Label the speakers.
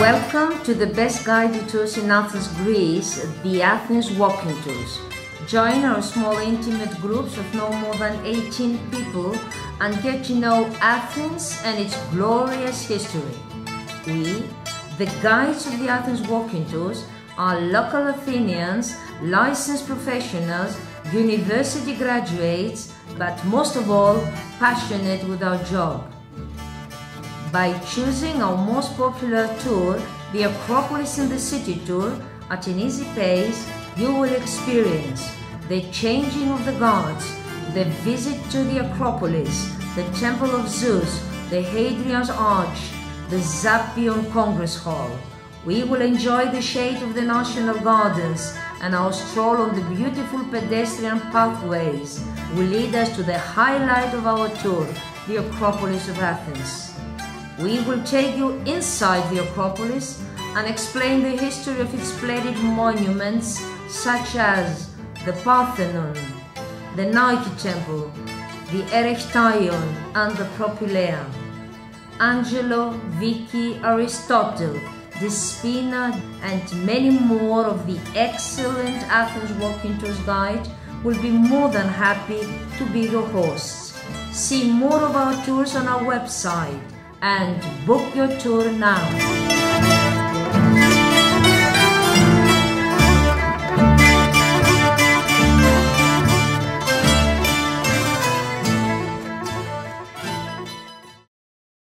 Speaker 1: Welcome to the best guided tours in Athens, Greece, the Athens Walking Tours. Join our small intimate groups of no more than 18 people and get to know Athens and its glorious history. We, the guides of the Athens Walking Tours, are local Athenians, licensed professionals, university graduates, but most of all, passionate with our job. By choosing our most popular tour, the Acropolis in the City tour, at an easy pace, you will experience the changing of the guards, the visit to the Acropolis, the Temple of Zeus, the Hadrian's Arch, the Zappeion Congress Hall. We will enjoy the shade of the National Gardens and our stroll on the beautiful pedestrian pathways will lead us to the highlight of our tour, the Acropolis of Athens. We will take you inside the Acropolis and explain the history of its splendid monuments such as the Parthenon, the Nike Temple, the Erechtheion and the Propylaea. Angelo, Vicky, Aristotle, Despina and many more of the excellent Athens Walking Tours Guide will be more than happy to be your hosts. See more of our tours on our website and book your tour now.